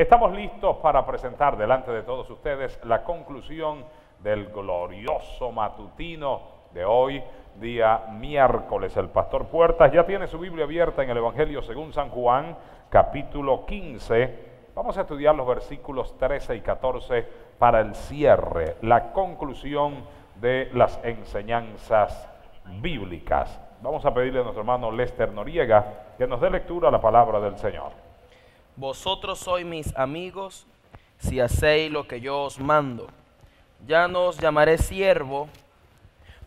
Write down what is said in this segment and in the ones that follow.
Estamos listos para presentar delante de todos ustedes la conclusión del glorioso matutino de hoy, día miércoles. El pastor Puertas ya tiene su Biblia abierta en el Evangelio según San Juan, capítulo 15. Vamos a estudiar los versículos 13 y 14 para el cierre, la conclusión de las enseñanzas bíblicas. Vamos a pedirle a nuestro hermano Lester Noriega que nos dé lectura a la palabra del Señor. Vosotros sois mis amigos si hacéis lo que yo os mando. Ya no os llamaré siervo,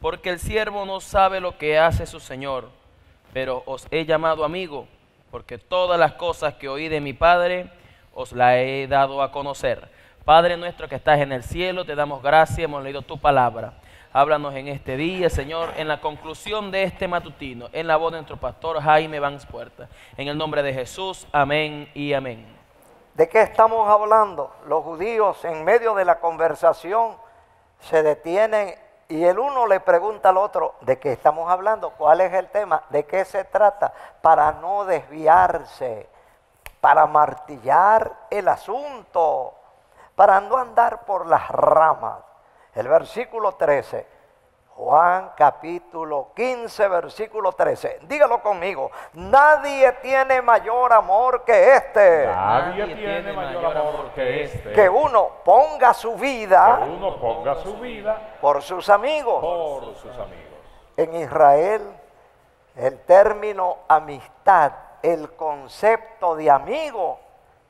porque el siervo no sabe lo que hace su Señor, pero os he llamado amigo, porque todas las cosas que oí de mi Padre os las he dado a conocer. Padre nuestro que estás en el cielo, te damos gracias, hemos leído tu palabra. Háblanos en este día, Señor, en la conclusión de este matutino, en la voz de nuestro pastor Jaime Vans Puerta. En el nombre de Jesús, amén y amén. ¿De qué estamos hablando? Los judíos en medio de la conversación se detienen y el uno le pregunta al otro, ¿de qué estamos hablando? ¿Cuál es el tema? ¿De qué se trata? Para no desviarse, para martillar el asunto, para no andar por las ramas. El versículo 13, Juan capítulo 15, versículo 13. Dígalo conmigo. Nadie tiene mayor amor que este. Nadie, tiene, mayor amor que este. Que uno ponga su vida Que uno ponga su vida por sus amigos. por sus amigos. En Israel, el término amistad, el concepto de amigo,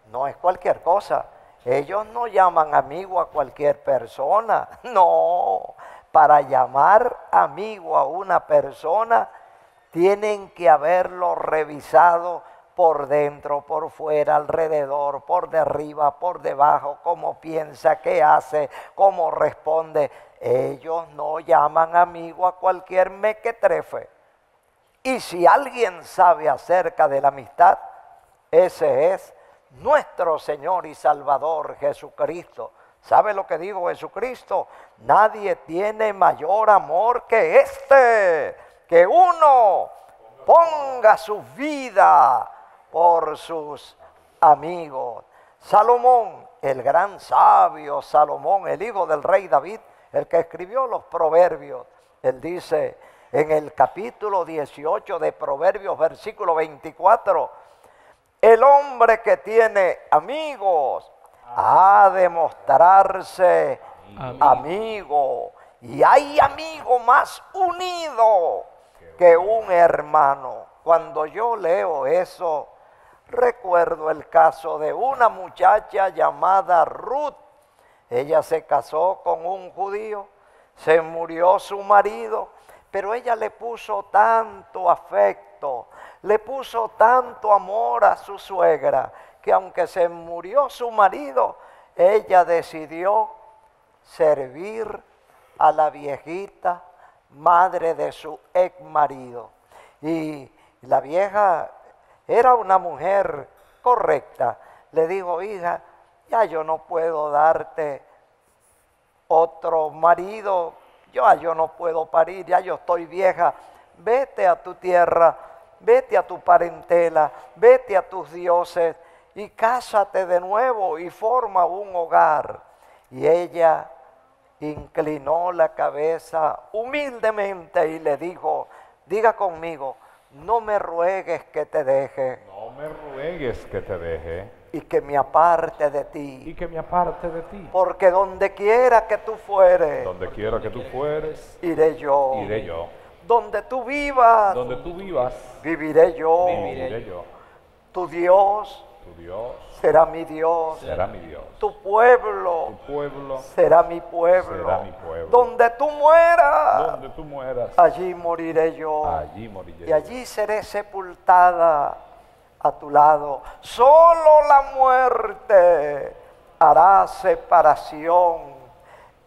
no es cualquier cosa. Ellos no llaman amigo a cualquier persona. No, para llamar amigo a una persona, tienen que haberlo revisado por dentro, por fuera, alrededor, por derriba, por debajo, cómo piensa, qué hace, cómo responde. Ellos no llaman amigo a cualquier mequetrefe. Y si alguien sabe acerca de la amistad, ese es nuestro Señor y Salvador Jesucristo. ¿Sabe lo que dijo Jesucristo? Nadie tiene mayor amor que este, que uno ponga su vida por sus amigos. Salomón, el gran sabio Salomón, el hijo del rey David, el que escribió los proverbios, él dice en el capítulo 18 de Proverbios, versículo 24, el hombre que tiene amigos ha de mostrarse amigo. Y hay amigo más unido que un hermano. Cuando yo leo eso, recuerdo el caso de una muchacha llamada Ruth. Ella se casó con un judío, se murió su marido, pero ella le puso tanto afecto, le puso tanto amor a su suegra, que aunque se murió su marido, ella decidió servir a la viejita madre de su ex marido. Y la vieja era una mujer correcta. Le dijo, hija, ya yo no puedo darte otro marido, ya yo no puedo parir, ya yo estoy vieja, vete a tu tierra, vete a tu parentela, vete a tus dioses y cásate de nuevo y forma un hogar. Y ella inclinó la cabeza humildemente y le dijo, diga conmigo, no me ruegues que te deje No me ruegues que te deje y que me aparte de y ti, que me aparte de ti. porque donde quiera que tú fueres, Donde quiera que tú fueres, iré yo. iré yo. Donde tú vivas, Donde tú vivas, viviré yo. viviré yo. Tu Dios Tu Dios será mi Dios. será mi Dios. Tu pueblo Tu pueblo, será mi pueblo. Será mi pueblo. Donde tú mueras, donde tú mueras, allí moriré yo. allí moriré Y yo. allí seré sepultada a tu lado. Solo la muerte hará separación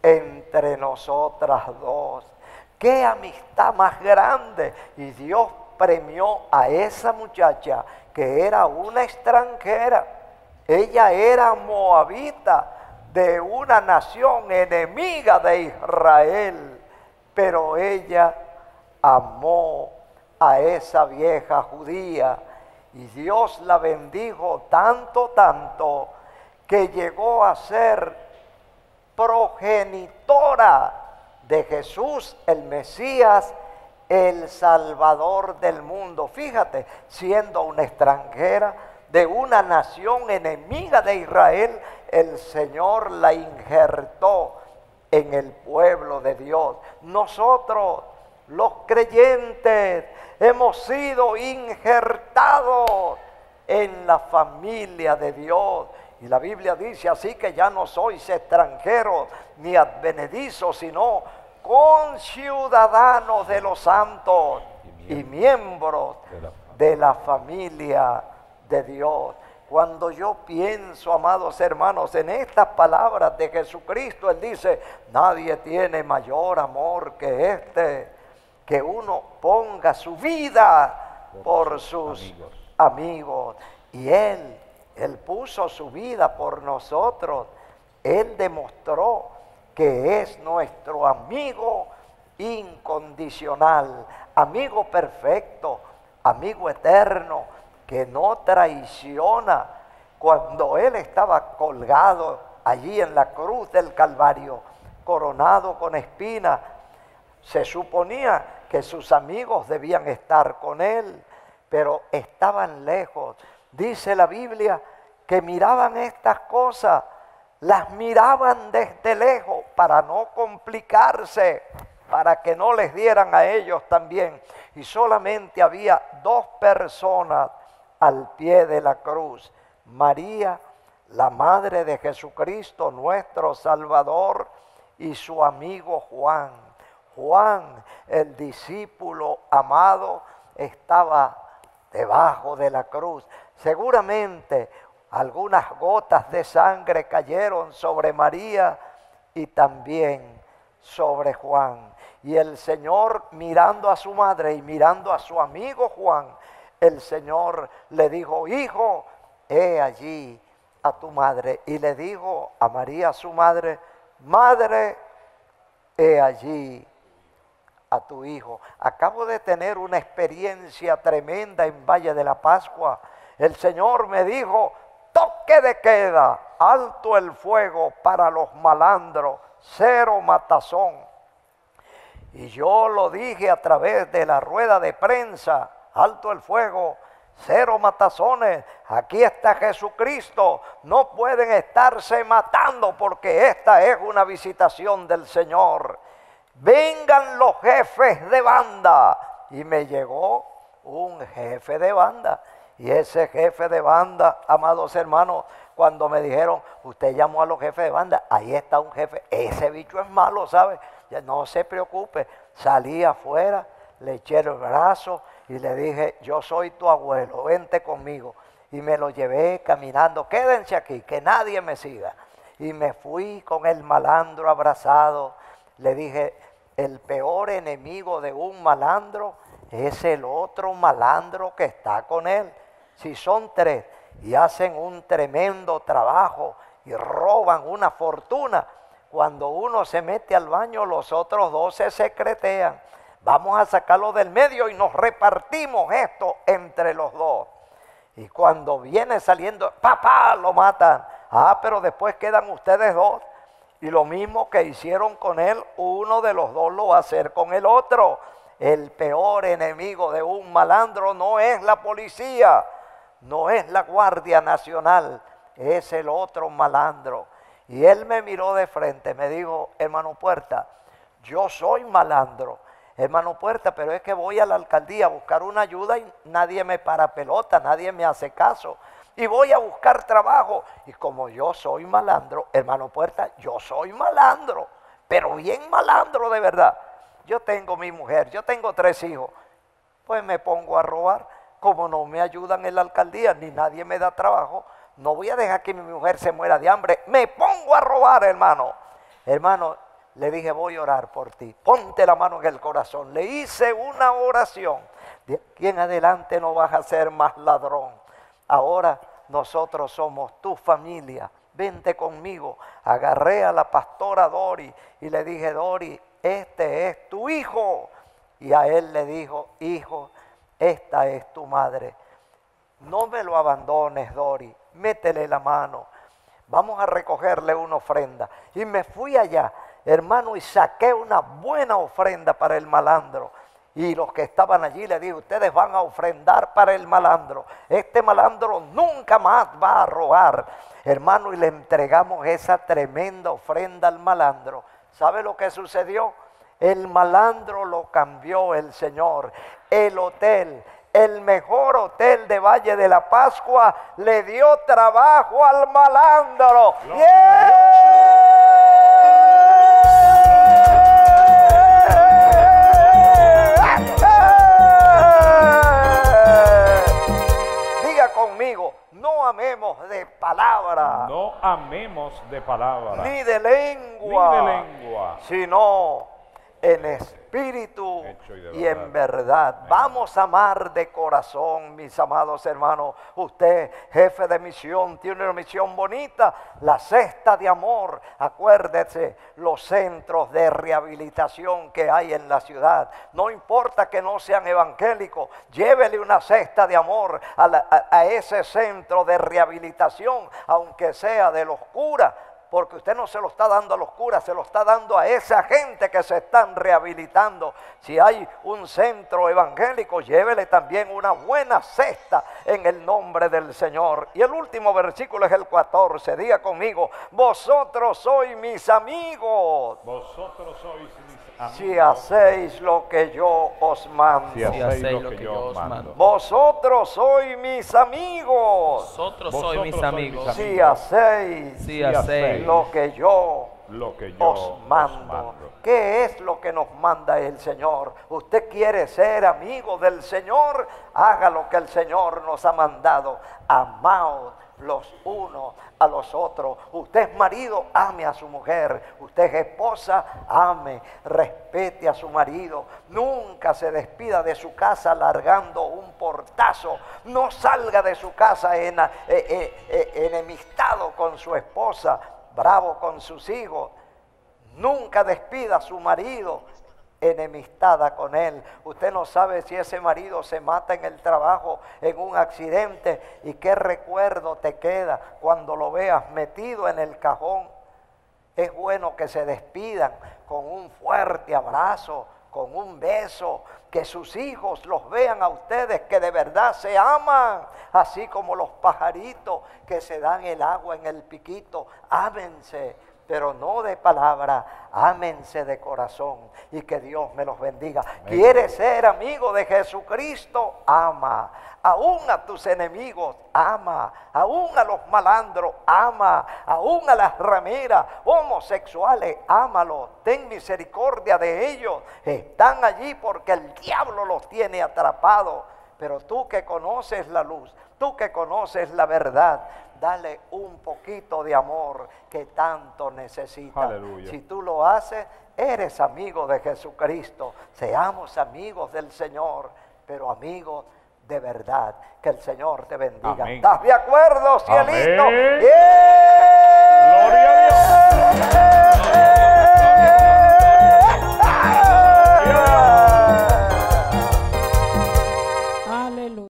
entre nosotras dos. Qué amistad más grande. Y Dios premió a esa muchacha que era una extranjera. Ella era moabita de una nación enemiga de Israel. Pero ella amó a esa vieja judía y Dios la bendijo tanto, tanto que llegó a ser progenitora de Jesús, el Mesías, el Salvador del mundo. Fíjate, siendo una extranjera de una nación enemiga de Israel, el Señor la injertó en el pueblo de Dios. Nosotros, los creyentes, hemos sido injertados en la familia de Dios. Y la Biblia dice así que ya no sois extranjeros ni advenedizos, sino conciudadanos de los santos y miembros de la familia de Dios. Cuando yo pienso, amados hermanos, en estas palabras de Jesucristo, Él dice, nadie tiene mayor amor que este, que uno ponga su vida por, sus amigos. Y Él, Él puso su vida por nosotros. Él demostró que es nuestro amigo incondicional, amigo perfecto, amigo eterno, que no traiciona. Cuando Él estaba colgado allí en la cruz del Calvario, coronado con espinas, se suponía que sus amigos debían estar con Él, pero estaban lejos. Dice la Biblia que miraban estas cosas las miraban desde lejos para no complicarse, para que no les dieran a ellos también. Y solamente había dos personas al pie de la cruz. María, la madre de Jesucristo, nuestro Salvador, y su amigo Juan. Juan, el discípulo amado, estaba debajo de la cruz. Seguramente algunas gotas de sangre cayeron sobre María y también sobre Juan. Y el Señor mirando a su madre y mirando a su amigo Juan, el Señor le dijo, hijo, he allí a tu madre. Y le dijo a María, su madre, madre, he allí a tu hijo. Acabo de tener una experiencia tremenda en Valle de la Pascua. El Señor me dijo, toque de queda, alto el fuego para los malandros, cero matazón. Y yo lo dije a través de la rueda de prensa, alto el fuego, cero matazones, aquí está Jesucristo, no pueden estarse matando porque esta es una visitación del Señor. Vengan los jefes de banda. Y me llegó un jefe de banda y ese jefe de banda, amados hermanos, cuando me dijeron, usted llamó a los jefes de banda, ahí está un jefe, ese bicho es malo, ¿sabe? Ya no se preocupe, salí afuera, le eché el brazo y le dije, yo soy tu abuelo, vente conmigo. Y me lo llevé caminando, quédense aquí, que nadie me siga. Y me fui con el malandro abrazado. Le dije, el peor enemigo de un malandro es el otro malandro que está con él si son tres y hacen un tremendo trabajo y roban una fortuna, cuando uno se mete al baño, los otros dos se secretean. Vamos a sacarlo del medio y nos repartimos esto entre los dos. Y cuando viene saliendo, papá, lo matan. Ah, pero después quedan ustedes dos. Y lo mismo que hicieron con él, uno de los dos lo va a hacer con el otro. El peor enemigo de un malandro no es la policía, no es la Guardia Nacional, es el otro malandro. Y él me miró de frente, me dijo, hermano Puerta, yo soy malandro, hermano Puerta, pero es que voy a la alcaldía a buscar una ayuda y nadie me para pelota, nadie me hace caso. Y voy a buscar trabajo. Y como yo soy malandro, hermano Puerta, yo soy malandro, pero bien malandro de verdad. Yo tengo mi mujer, yo tengo tres hijos, pues me pongo a robar como no me ayudan en la alcaldía ni nadie me da trabajo, no voy a dejar que mi mujer se muera de hambre. Me pongo a robar, hermano. Hermano, le dije, voy a orar por ti. Ponte la mano en el corazón. Le hice una oración. De aquí en adelante no vas a ser más ladrón. Ahora nosotros somos tu familia. Vente conmigo. Agarré a la pastora Dori y le dije, Dori, este es tu hijo. Y a él le dijo, hijo, esta es tu madre. No me lo abandones, Dori, métele la mano. vamos a recogerle una ofrenda. Y me fui allá, hermano, y saqué una buena ofrenda para el malandro. Y los que estaban allí le dije, ustedes van a ofrendar para el malandro. Este malandro nunca más va a robar. Hermano, y le entregamos esa tremenda ofrenda al malandro. ¿Sabe lo que sucedió? El malandro lo cambió el Señor. El hotel, el mejor hotel de Valle de la Pascua, le dio trabajo al malandro. Diga conmigo, no amemos de palabra. No amemos de palabra. Ni de lengua. Ni de lengua. Sino en espíritu y en verdad. verdad. Amén. Vamos a amar de corazón, mis amados hermanos. Usted, jefe de misión, tiene una misión bonita, la cesta de amor. Acuérdese los centros de rehabilitación que hay en la ciudad. No importa que no sean evangélicos, llévele una cesta de amor a, la- a- a ese centro de rehabilitación, aunque sea de los curas porque usted no se lo está dando a los curas, se lo está dando a esa gente que se están rehabilitando. Si hay un centro evangélico, llévele también una buena cesta en el nombre del Señor. Y el último versículo es el 14. Diga conmigo, vosotros sois mis amigos Vosotros sois mis amigos. si hacéis lo que yo os mando. Si hacéis lo que yo os mando. Vosotros sois mis amigos Vosotros Vosotros sois mis amigos. si hacéis Si Si hacéis lo que yo Lo que yo os mando. ¿Qué es lo que nos manda el Señor? ¿Usted quiere ser amigo del Señor? Haga lo que el Señor nos ha mandado. Amaos los unos a los otros. Usted es marido, ame a su mujer. Usted es esposa, ame, respete a su marido. Nunca se despida de su casa largando un portazo. No salga de su casa en- eh, eh, eh, enemistado con su esposa, bravo con sus hijos. Nunca despida a su marido enemistada con él. Usted no sabe si ese marido se mata en el trabajo, en un accidente, y qué recuerdo te queda cuando lo veas metido en el cajón. Es bueno que se despidan con un fuerte abrazo, con un beso, que sus hijos los vean a ustedes que de verdad se aman, así como los pajaritos que se dan el agua en el piquito. Ámense, pero no de palabra, ámense de corazón y que Dios me los bendiga. ¿Quieres ser amigo de Jesucristo? Ama. Aún a tus enemigos, ama. Aún a los malandros, ama. Aún a las rameras, homosexuales, ámalos. Ten misericordia de ellos. Están allí porque el diablo los tiene atrapados. Pero tú que conoces la luz, tú que conoces la verdad, dale un poquito de amor que tanto necesita. Aleluya. Si tú lo haces, eres amigo de Jesucristo. Seamos amigos del Señor, pero amigos de verdad. Que el Señor te bendiga. ¿Estás de acuerdo, cielito? Amén. Gloria a Dios.